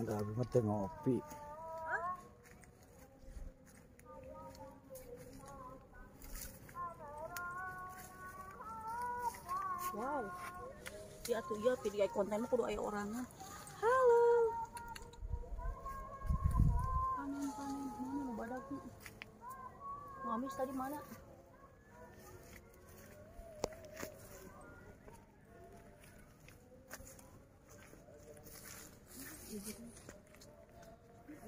Grabe mo ito ngopi. Wow. Di atuh ya pilih konten kudu aya orangan. Halo. Panen panen mana badak? Ngamis tadi mana?